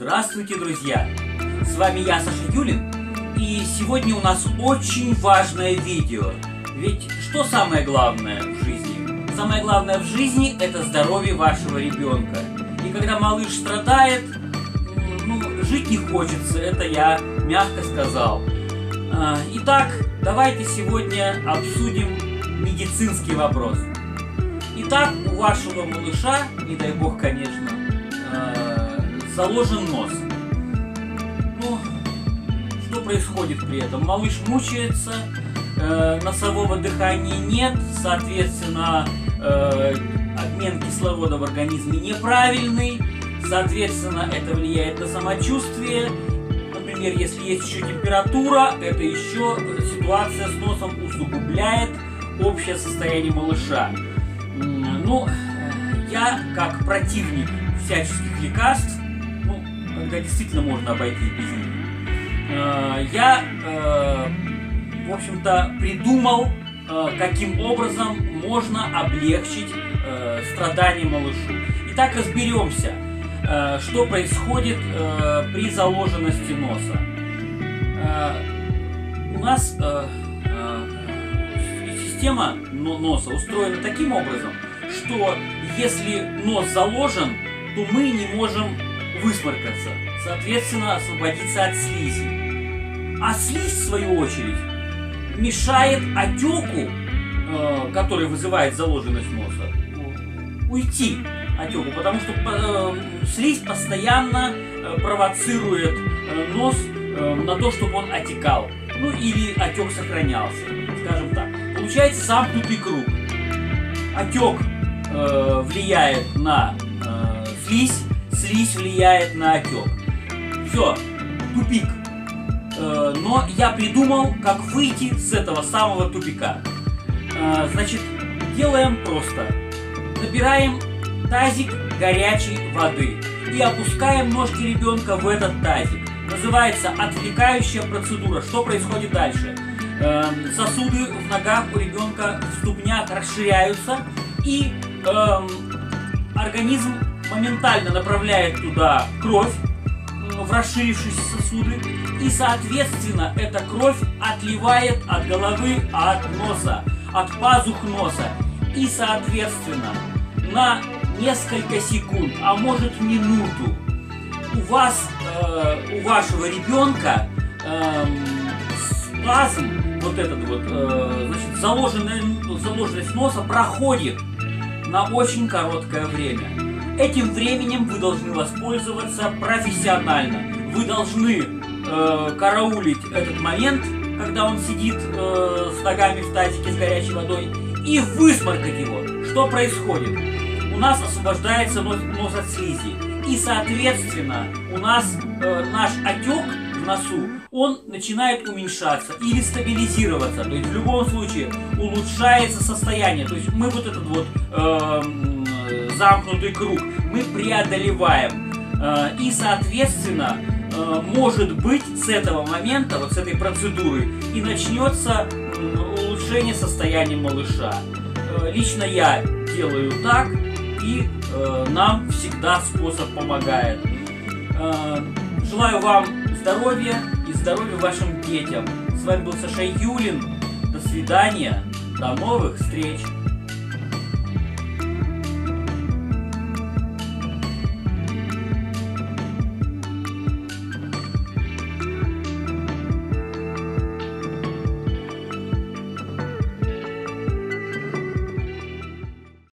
Здравствуйте, друзья! С вами я, Саша Юлин, и сегодня у нас очень важное видео. Ведь что самое главное в жизни? Самое главное в жизни – это здоровье вашего ребенка. И когда малыш страдает, ну, жить не хочется, это я мягко сказал. А, итак, давайте сегодня обсудим медицинский вопрос. Итак, у вашего малыша, не дай бог, конечно, э, заложен нос. Ну, что происходит при этом? Малыш мучается, э, носового дыхания нет, соответственно, э, обмен кислорода в организме неправильный, соответственно, это влияет на самочувствие. Например, если есть еще температура, это еще ситуация с носом усугубляет общее состояние малыша. Ну, я как противник всяческих лекарств, когда действительно можно обойти без них, э, я, э, в общем-то, придумал, э, каким образом можно облегчить страдания малышу. Итак, разберемся, что происходит при заложенности носа. У нас система носа устроена таким образом, что если нос заложен, то мы не можем высморкаться, соответственно, освободиться от слизи. А слизь, в свою очередь, мешает отеку, э, который вызывает заложенность носа, уйти отеку, потому что э, слизь постоянно э, провоцирует э, нос э, на то, чтобы он отекал, ну или отек сохранялся, скажем так получается замкнутый круг. Отек э, влияет на э, слизь, слизь влияет на отек. Все, тупик. Э, но я придумал, как выйти с этого самого тупика. Э, значит, делаем просто. Набираем тазик горячей воды и опускаем ножки ребенка в этот тазик. Называется отвлекающая процедура. Что происходит дальше? Эм, сосуды в ногах у ребенка в ступнях расширяются, и эм, организм моментально направляет туда кровь в расширившиеся сосуды, и, соответственно, эта кровь отливает от головы, от носа, от пазух носа, и, соответственно, на несколько секунд, а может минуту, у вас, э, у вашего ребенка э, спазм вот этот вот, э, значит, заложенная, заложенность носа проходит на очень короткое время. Этим временем вы должны воспользоваться профессионально. Вы должны э, караулить этот момент, когда он сидит э, с ногами в тазике с горячей водой, и высморкать его. Что происходит? У нас освобождается нос, нос от слизи. И, соответственно, у нас э, наш отек в носу, он начинает уменьшаться или стабилизироваться. То есть в любом случае улучшается состояние. То есть мы вот этот вот э, замкнутый круг мы преодолеваем. Э, и соответственно э, может быть с этого момента, вот с этой процедуры и начнется улучшение состояния малыша. Э, лично я делаю так и э, нам всегда способ помогает. Э, желаю вам здоровья и здоровья вашим детям. С вами был Саша Юлин. До свидания. До новых встреч.